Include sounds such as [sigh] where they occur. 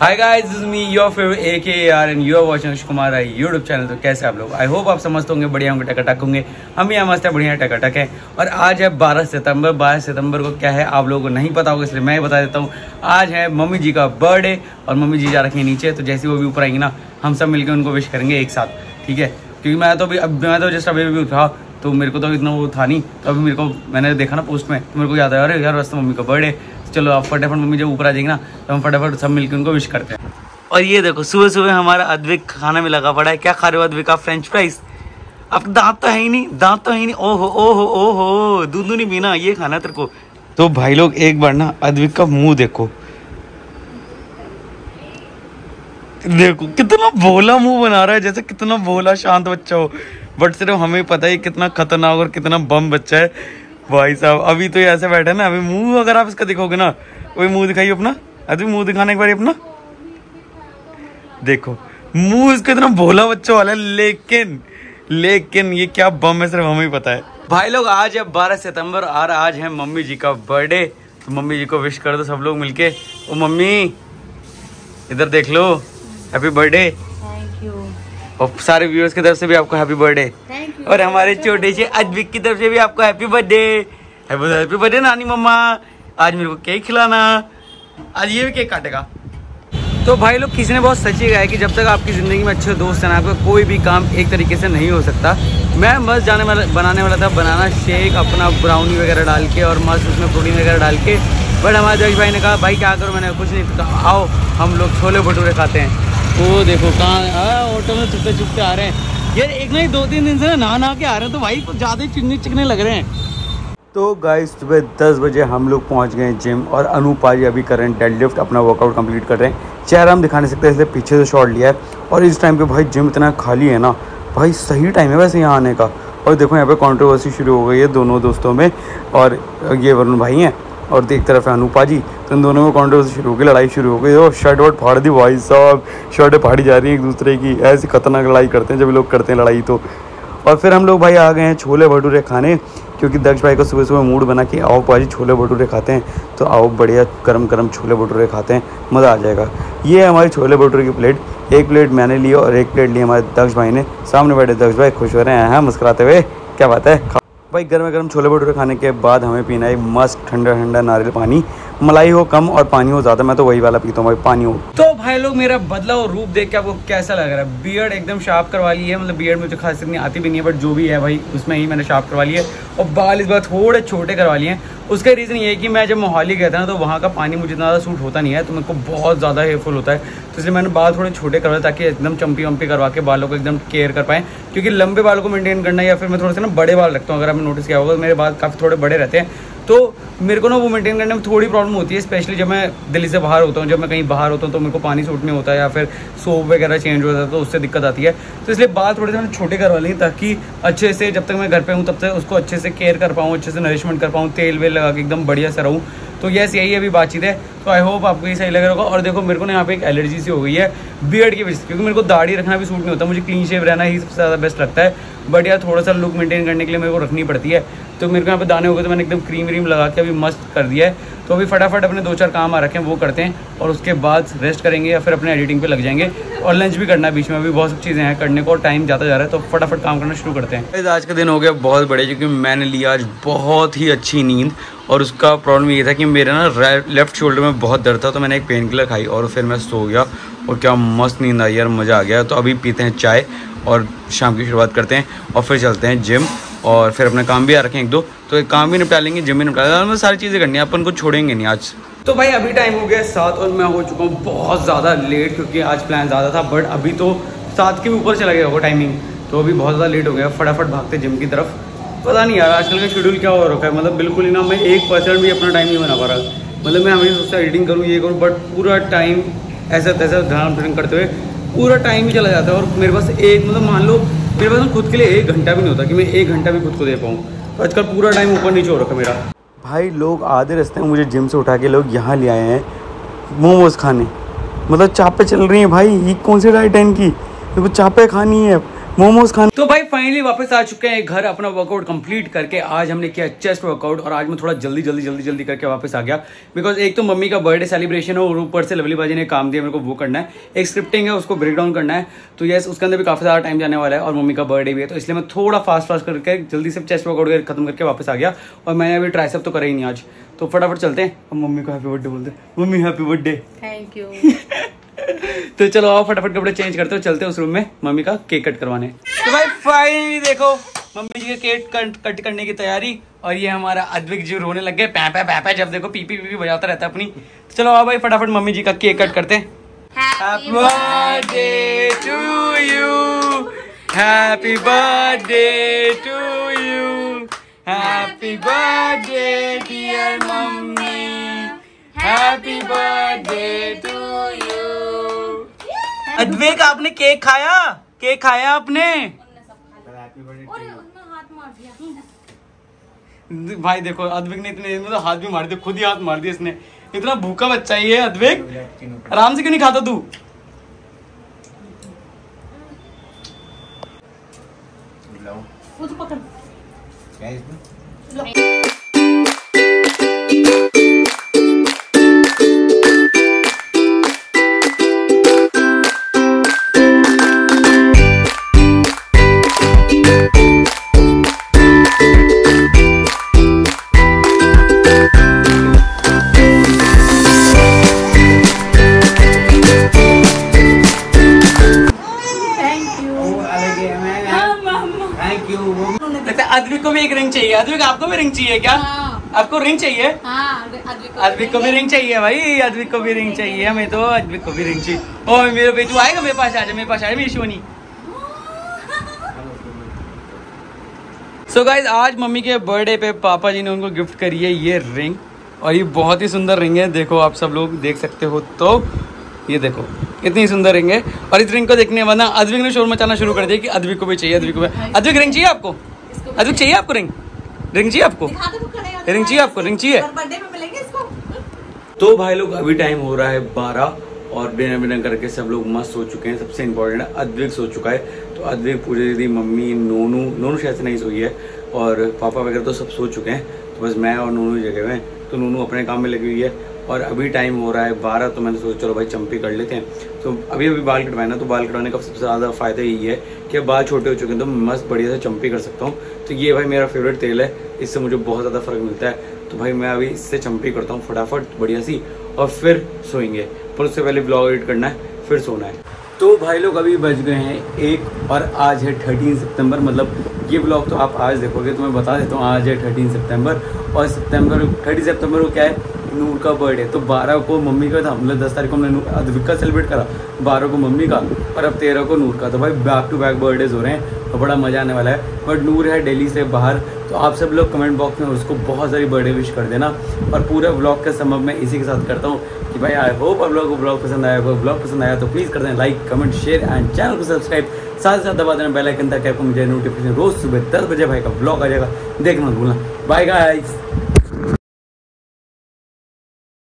Guys this me your favourite A K R and you are watching Kumar YouTube channel तो कैसे आप लोग? I hope आप समझते होंगे, बढ़िया होंगे, टकाटक होंगे। हम यहाँ मस्त है, बढ़िया टकाटक है। और आज है 12 सितंबर 12 सितंबर को क्या है आप लोगों को नहीं पता होगा, इसलिए मैं बता देता हूँ। आज है मम्मी जी का बर्थडे और मम्मी जी जा रखी है नीचे तो जैसे वो भी ऊपर आएँगी ना, हम सब मिलकर उनको विश करेंगे एक साथ, ठीक है? क्योंकि मैं तो अभी, अब मैं तो जस्ट अभी भी उठा तो मेरे को तो इतना वो था नहीं। तो अभी मेरे को, मैंने देखा ना पोस्ट में तो मेरे को याद आया, अरे यार बस तो मम्मी का बर्थडे चलो आप फटाफट मम्मी जब ऊपर आ जाएगी ना तो हम फटाफट सब मिलकर उनको विश करते हैं। और ये देखो सुबह सुबह हमारा अद्विक खाना में लगा पड़ा है। क्या खा रहे हो अद्विक आप? फ्रेंच फ्राइज अब दांत तो है ही नहीं दांत तो है ही नहीं। ओहो ओहो ओहो दूध नहीं पीना ये खाना तेरे को। तो भाई लोग एक बार ना अद्विक का मुँह देखो। देखो कितना भोला मुँह बना रहा है जैसे कितना भोला शांत बच्चा हो। बट सिर्फ़ हमें पता है कितना खतरनाक और कितना बम बच्चा है। भाई साहब अभी तो ये ऐसे बैठे ना अभी मुँह अगर आप इसका दिखोगे ना वही मुँह दिखाइए अपना। अभी मुँह दिखाने के बारे अपना। देखो मुँह इसका इतना भोला बच्चों वाला है लेकिन लेकिन ये क्या बम है सिर्फ़ हमें पता है। भाई लोग आज है बारह सितंबर और आज है मम्मी जी का बर्थडे। तो मम्मी जी को विश कर दो सब लोग मिलके। ओ मम्मी इधर देख लो हैप्पी बर्थडे थैंक यू और सारे व्यूअर्स की तरफ़ से भी आपको हैप्पी बर्थडे और हमारे छोटे से अद्विक की तरफ़ से भी आपको हैप्पी बर्थडे हैप्पी बर्थडे नानी मम्मा। आज मेरे को केक खिलाना। आज ये भी केक काटेगा। तो भाई लोग, किसी ने बहुत सच्ची कहा है कि जब तक आपकी ज़िंदगी में अच्छे दोस्त हैं आपका कोई भी काम एक तरीके से नहीं हो सकता। मैं मस्त जाने वाला, बनाने वाला था, बनाना शेक अपना ब्राउनी वगैरह डाल के और मस्त उसमें प्रोटीन वगैरह डाल के। बट हमारे जज भाई ने कहा, भाई क्या करो मैंने? कुछ नहीं कहा आओ, हम लोग छोले भटूरे खाते हैं। वो देखो, कहाँ ऑटो में चुपते चुपते आ रहे हैं। यार, एक नहीं, दो तीन दिन से ना नहा नहा के आ रहे हैं तो भाई ज़्यादा ही चिकने चिकने लग रहे हैं। तो गाइस सुबह 10 बजे हम लोग पहुँच गए जिम और अनूप जी अभी कर रहे हैं अपना वर्कआउट कंप्लीट कर रहे हैं। चेहरा हम दिखा नहीं सकते इसलिए पीछे से शॉट लिया है और इस टाइम पे भाई जिम इतना खाली है ना, भाई सही टाइम है वैसे यहाँ आने का। और देखो यहाँ पे कंट्रोवर्सी शुरू हो गई है दोनों दोस्तों में और ये वरुण भाई हैं। और एक तरफ़ है अनूपा जी। तो इन दोनों में कंट्रोवर्सी शुरू हो गई लड़ाई शुरू हो गई। और शर्ट वर्ट फाड़ दी भाई साहब। शर्टें फाड़ी जा रही हैं एक दूसरे की। ऐसी खतरनाक लड़ाई करते हैं जब लोग करते हैं लड़ाई तो। और फिर हम लोग भाई आ गए हैं छोले भटूरे खाने, क्योंकि दक्ष भाई को सुबह सुबह मूड बना कि आओ पाजी छोले भटूरे खाते हैं। तो आओ बढ़िया गर्म गर्म छोले भटूरे खाते हैं। मज़ा आ जाएगा। ये है हमारी छोले भटूरे की प्लेट। एक प्लेट मैंने ली और एक प्लेट ली हमारे दक्ष भाई ने। सामने बैठे दक्ष भाई खुश हो रहे हैं, मुस्कुराते हुए। क्या बात है? भाई गर्म गर्म छोले भटूरे खाने के बाद हमें पीना है मस्त ठंडा ठंडा नारियल पानी। मलाई हो कम और पानी हो ज़्यादा, मैं तो वही वाला पीता हूँ, भाई, पानी हो। तो भाई लोग, मेरा बदला और रूप देख के आपको कैसा लग रहा है? बियर्ड एकदम शार्प करवा ली है मतलब बियर्ड मुझे खास इतनी आती भी नहीं है बट जो भी है भाई, उसमें ही मैंने शार्प करवा लिया है। और बाल इस बार थोड़े छोटे करवा लिए हैं। उसका रीज़न ये है कि मैं जब मोहाली गया था ना तो वहाँ का पानी मुझे इतना ज़्यादा सूट होता नहीं है तो मेरे को बहुत ज़्यादा हेयरफुल होता है। तो इसलिए मैंने बाल थोड़े छोटे करवाए ताकि एकदम चंपी वम्पी करवा के बालों को एकदम केयर कर पाएँ। क्योंकि लंबे बालों को मेंटेन करना या फिर मैं थोड़े से ना बड़े बाल रखता हूँ, अगर आपने नोटिस किया होगा तो मेरे बाल काफ़ी थोड़े बड़े रहते हैं। तो मेरे को ना वो मेंटेन करने में थोड़ी प्रॉब्लम होती है स्पेशली जब मैं दिल्ली से बाहर होता हूँ, जब मैं कहीं बाहर होता हूँ तो मेरे को पानी सूट नहीं होता है या फिर सोप वगैरह चेंज होता है तो उससे दिक्कत आती है। तो इसलिए बाल थोड़े से मैंने छोटे करवा ली ताकि अच्छे से जब तक मैं घर पर हूँ, तब तक उसको अच्छे से केयर कर पाऊँ, अच्छे से नरिशमेंट कर पाऊँ, तेल वेल लगा के एकदम बढ़िया से रहूँ। तो यस यही अभी बातचीत है। तो आई होप आपको ये सही लग रहा होगा। और देखो, मेरे को ना यहाँ पे एक एलर्जी सी हो गई है बियर्ड की वजह से, क्योंकि मेरे को दाढ़ी रखना भी सूट नहीं होता, मुझे क्लीन शेव रहना ही सबसे ज़्यादा बेस्ट लगता है। बट यार, थोड़ा सा लुक मेंटेन करने के लिए मेरे को रखनी पड़ती है। तो मेरे को यहाँ पे दाने हो गए तो मैंने एकदम क्रीम व्रीम लगा के अभी मस्त कर दिया है। तो अभी फटाफट अपने दो चार काम आ रखे हैं, वो करते हैं और उसके बाद रेस्ट करेंगे या फिर अपने एडिटिंग पे लग जाएँगे। और लंच भी करना है बीच में, अभी बहुत सब चीज़ें हैं करने को और टाइम जाता जा रहा है तो फटाफट काम करना शुरू करते हैं। आज का दिन हो गया बहुत बड़े क्योंकि मैंने लिया आज बहुत ही अच्छी नींद और उसका प्रॉब्लम ये था कि मेरा ना लेफ़्ट शोल्डर में बहुत दर्द था तो मैंने एक पेन किलर खाई और फिर मैं सो गया और क्या मस्त नींद आई यार, मज़ा आ गया। तो अभी पीते हैं चाय और शाम की शुरुआत करते हैं और फिर चलते हैं जिम और फिर अपने काम भी आ रखें एक दो। तो एक काम भी निपटा लेंगे जिम भी निपटा लेंगे। सारी चीज़ें करनी है, अपन को छोड़ेंगे नहीं आज। तो भाई, अभी टाइम हो गया सात और मैं हो चुका हूँ बहुत ज़्यादा लेट क्योंकि आज प्लान ज़्यादा था बट अभी तो सात के ऊपर चला गया होगा टाइमिंग तो अभी बहुत ज़्यादा लेट हो गया, फटाफट भागते जिम की तरफ़। पता नहीं यार, आजकल का शेड्यूल क्या हो रखा है? मतलब बिल्कुल ही ना, मैं एक परसेंट भी अपना टाइम नहीं बना पा रहा। मतलब मैं हमेशा सोचता एडिटिंग करूँ, ये करूँ बट पूरा टाइम ऐसा तैसा ध्यान करते हुए पूरा टाइम ही चला जाता है और मेरे पास एक मतलब मान लो मेरे पास खुद के लिए एक घंटा भी नहीं होता कि मैं एक घंटा भी खुद को दे पाऊँ। तो आजकल पूरा टाइम ऊपर नीचे हो रखा मेरा। भाई, लोग आधे रास्ते में मुझे जिम से उठा के लोग यहाँ ले आए हैं, मोमोज खाने। मतलब चापे चल रही हैं भाई, ये कौन सी डाइट है इनकी? देखो चापे खानी है। मोमोज खाने तो भाई फाइनली वापस आ चुके हैं घर अपना वर्कआउट कंप्लीट करके। आज हमने किया चेस्ट वर्कआउट और आज मैं थोड़ा जल्दी जल्दी जल्दी जल्दी करके वापस आ गया। बिकॉज़ एक तो मम्मी का बर्थडे सेलिब्रेशन है और ऊपर से लवली बाजी ने काम दिया मेरे को वो करना है। एक स्क्रिप्टिंग है उसको ब्रेक डाउन करना है। तो यस उसके अंदर भी काफ़ी सारा टाइम जाने वाला है और मम्मी का बर्थडे भी है। तो इसलिए मैं थोड़ा फास्ट फास्ट करके जल्दी से चेस्ट वर्कआउट खत्म करके वापस आ गया। और मैंने अभी ट्राइसअप तो करा ही नहीं आज। तो फटाफट चलते हैं। हम मम्मी को हैप्पी बर्थडे बोलते हैं। Mummy happy birthday thank you [laughs] तो चलो आओ, फटाफट कपड़े चेंज करते हो चलते हैं उस रूम में मम्मी का केक कट करवाने। तो भाई फाइनली देखो, मम्मी जी का केक कट कट करने की तैयारी और ये हमारा अद्विक जी रोने लग गए पैपा पैपा जब देखो पीपी पीपी बजाता रहता है अपनी। तो चलो आओ भाई, फटाफट मम्मी जी का केक कट करते हैं। अद्विक आपने केक खाया? केक खाया आपने? भाई देखो अद्विक ने इतने मतलब हाथ भी मार दिया खुद ही हाथ मार दिया इसने। इतना भूखा बच्चा ही है अद्विक। आराम से क्यों नहीं खाता तू? तो पकड़। लगता है अद्विक को भी एक रिंग चाहिए। अद्विक आपको भी रिंग चाहिए क्या? हाँ। आपको रिंग चाहिए? हाँ अद्विक को भी रिंग चाहिए भाई अद्विक को भी रिंग चाहिए हमें तो अद्विक को भी रिंग चाहिए। ओ मेरे तू आएगा मेरे पास आजा मेरे पास आजा मेरी शिवनी। सो so गाइज़ आज मम्मी के बर्थडे पे पापा जी ने उनको गिफ्ट करी है ये रिंग और ये बहुत ही सुंदर रिंग है। देखो आप सब लोग देख सकते हो तो। ये देखो इतनी सुंदर रिंग है। और इस रिंग को देखने वाला अद्विक ने शोर मचाना शुरू कर दिया कि अद्विक को भी चाहिए अद्विक को भी। अद्विक रिंग चाहिए आपको? अद्विक चाहिए आपको रिंग? रिंग चाहिए आपको? दिखा दो करेगा रिंग चाहिए आपको? रिंग चाहिए। बर्थडे में मिलेंगे इसको? तो भाई लोग अभी टाइम हो रहा है बारह और डिनर विनर करके सब लोग मस्त हो चुके हैं। सबसे इम्पोर्टेंट है अद्विक सो चुका है। तो अद्विक पूरी दीदी मम्मी नोनू नोनू शायद से नहीं सोई है। और पापा वगैरह तो सब सो चुके हैं। तो बस मैं और नोनू जगह हुए हैं। तो नोनू अपने काम में लगी हुई है। और अभी टाइम हो रहा है बारह तो मैंने सोचा चलो भाई चंपी कर लेते हैं। तो अभी अभी बाल कटवाए ना तो बाल कटवाने का सबसे ज़्यादा फ़ायदा यही है कि अब बाल छोटे हो चुके हैं तो मस्त बढ़िया से चंपी कर सकता हूँ। तो ये भाई मेरा फेवरेट तेल है, इससे मुझे बहुत ज़्यादा फ़र्क मिलता है। तो भाई मैं अभी इससे चंपी करता हूँ फटाफट, बढ़िया सी, और फिर सोएँगे। पर उससे पहले ब्लॉग एडिट करना है, फिर सोना है। तो भाई लोग अभी बज गए हैं एक, और आज है थर्टीन सितंबर मतलब ये ब्लॉग तो आप आज देखोगे तो मैं बता देता हूँ, आज है थर्टीन सितंबर, और सितंबर थर्टी सितंबर को क्या है? नूर का बर्थडे तो बारह को मम्मी का था मतलब दस तारीख को हमने अद्विक का सेलिब्रेट करा, बारह को मम्मी का, और अब तेरह को नूर का तो भाई बैक टू बैक बर्थडेज हो रहे हैं, और बड़ा मज़ा आने वाला है बट नूर है दिल्ली से बाहर तो आप सब लोग कमेंट बॉक्स में उसको बहुत सारी बर्थडे विश कर देना, और पूरा ब्लॉग का समझ मैं इसी के साथ करता हूँ, कि भाई आई होप आप लोगों को ब्लॉग पसंद आया होगा ब्लॉग पसंद आया तो प्लीज़ कर दें like comment share and channel को सब्सक्राइब साथ साथ दबा देना बेल आइकन ताकि आपको मुझे नोटिफिकेशन रोज सुबह दस बजे भाई का ब्लॉग आ जाएगा, देखना भूलना। Bye guys